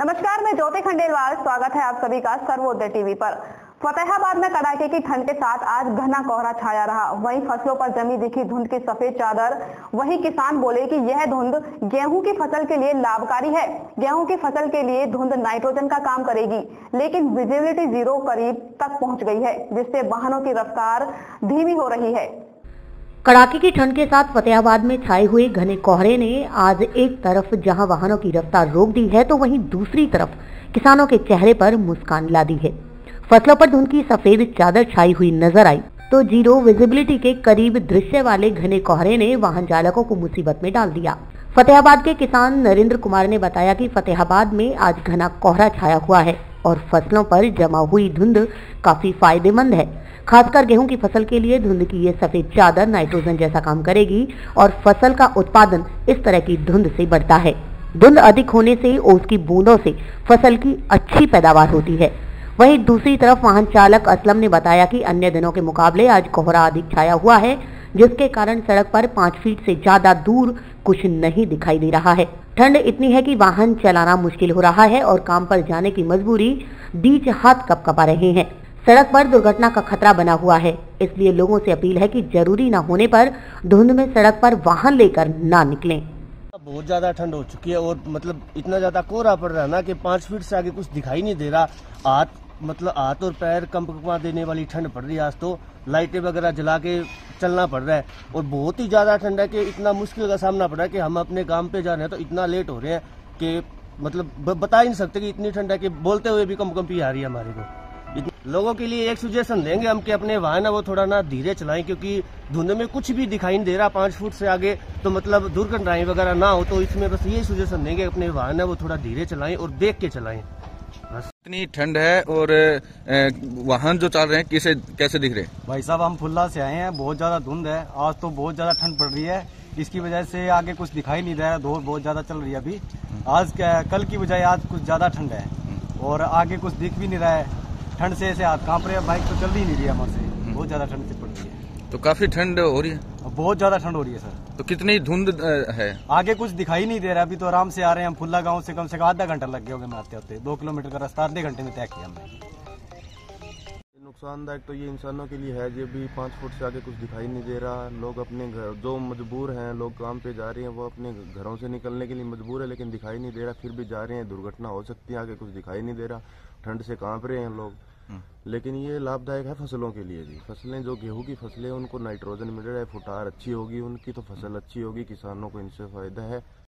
नमस्कार, मैं ज्योति खंडेलवाल। स्वागत है आप सभी का सर्वोदय टीवी पर। फतेहाबाद में कड़ाके की ठंड के साथ आज घना कोहरा छाया रहा। वहीं फ़सलों पर जमी दिखी धुंध की सफ़ेद चादर। वहीं किसान बोले कि यह धुंध गेहूँ की फ़सल के लिए लाभकारी है। गेहूँ की फ़सल के लिए धुंध नाइट्रोजन का काम करेगी, लेकिन विजिबिलिटी ज़ीरो करीब तक पहुँच गई है, जिससे वाहनों की रफ्तार धीमी हो रही है। कड़ाके की ठंड के साथ फतेहाबाद में छाए हुए घने कोहरे ने आज एक तरफ़ जहाँ वाहनों की रफ्तार रोक दी है तो वहीं दूसरी तरफ़ किसानों के चेहरे पर मुस्कान ला दी है। फ़सलों पर धुंध की सफ़ेद चादर छाई हुई नज़र आई तो ज़ीरो विजिबिलिटी के करीब दृश्य वाले घने कोहरे ने वाहन चालकों को मुसीबत में डाल दिया। फतेहाबाद के किसान नरेंद्र कुमार ने बताया कि फतेहाबाद में आज घना कोहरा छाया हुआ है। और फ़सलों पर जमा हुई धुंध काफ़ी फ़ायदेमंद है। खासकर गेहूँ की फ़सल के लिए धुंध की ये सफ़ेद चादर नाइट्रोजन जैसा काम करेगी और फ़सल का उत्पादन इस तरह की धुंध से बढ़ता है। धुंध अधिक होने से ओस की बूंदों से फ़सल की अच्छी पैदावार होती है। वहीं दूसरी तरफ़ वाहन चालक असलम ने बताया कि अन्य दिनों के मुकाबले आज कोहरा अधिक छाया हुआ है, जिसके कारण सड़क पर पाँच फीट से ज़्यादा दूर कुछ नहीं दिखाई दे रहा है। ठंड इतनी है कि वाहन चलाना मुश्किल हो रहा है और काम पर जाने की मजबूरी बीच हाथ कपकपा रहे हैं। सड़क पर दुर्घटना का खतरा बना हुआ है, इसलिए लोगों से अपील है कि ज़रूरी न होने पर धुंध में सड़क पर वाहन लेकर ना निकलें। बहुत ज़्यादा ठंड हो चुकी है और मतलब इतना ज़्यादा कोहरा पड़ रहा है ना कि पाँच फीट से आगे कुछ दिखाई नहीं दे रहा। हाथ मतलब हाथ और पैर कंपकपा देने वाली ठंड पड़ रही है आज तो। लाइटें वगैरह जला के चलना पड़ रहा है। और बहुत ही ज़्यादा ठंड है कि इतना मुश्किल का सामना पड़ रहा है कि हम अपने काम पे जा रहे हैं तो इतना लेट हो रहे हैं कि मतलब बता ही नहीं सकते कि इतनी ठंड है कि बोलते हुए भी कम कंपी आ रही है हमारे को। लोगों के लिए एक सुजेशन देंगे हम कि अपने वाहन है वो थोड़ा ना धीरे चलाएँ क्योंकि धुंध में कुछ भी दिखाई नहीं दे रहा, पाँच फुट से आगे तो मतलब दुर्घटनाएँ वगैरह ना हो तो इसमें बस यही सुजेशन देंगे अपने वाहन है वो थोड़ा धीरे चलाएँ और देख के चलाएँ। इतनी ठंड है और वाहन जो चल रहे हैं कैसे कैसे दिख रहे हैं? भाई साहब हम फुल्ला से आए हैं बहुत ज़्यादा धुंध है। आज तो बहुत ज़्यादा ठंड पड़ रही है। इसकी वजह से आगे कुछ दिखाई नहीं दे रहा है धूप बहुत ज़्यादा चल रही है अभी। आज क्या- कल की बजाय आज कुछ ज़्यादा ठंड है। और आगे कुछ दिख भी नहीं रहा है। ठंड से ऐसे हाथ काँप रहे हैं बाइक तो चल ही नहीं रही है हमारे बहुत ज़्यादा ठंड से पड़ रही है। तो काफ़ी ठंड हो रही है। बहुत ज़्यादा ठंड हो रही है सर। तो कितनी धुंध है? आगे कुछ दिखाई नहीं दे रहा अभी तो आराम से आ रहे हैं। हम फुल्ला गाँव से कम से कम आधा घंटा लग गया होगा मैं आते होते दो किलोमीटर का रास्ता आधे घंटे में तय किया हमने। नुकसानदायक तो ये इंसानों के लिए है ये भी पाँच फुट से आगे कुछ दिखाई नहीं दे रहा। लोग अपने घर जो मजबूर हैं लोग काम पे जा रहे हैं वो अपने घरों से निकलने के लिए मजबूर है लेकिन दिखाई नहीं दे रहा। फिर भी जा रहे हैं दुर्घटना हो सकती है आगे कुछ दिखाई नहीं दे रहा। ठंड से काँप रहे हैं लोग। लेकिन ये लाभदायक है फ़सलों के लिए भी फ़सलें जो गेहूँ की फ़सलें उनको नाइट्रोजन मिल रहा है, फुटार अच्छी होगी उनकी तो फ़सल अच्छी होगी, किसानों को इनसे फ़ायदा है।